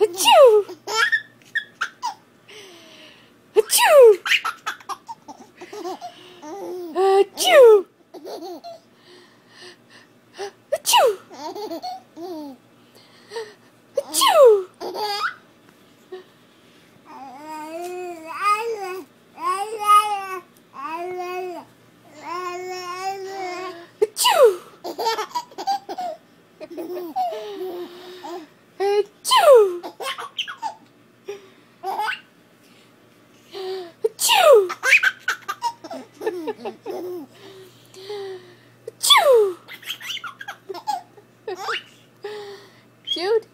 Achoo! Achoo! Achoo! Jude! Jude!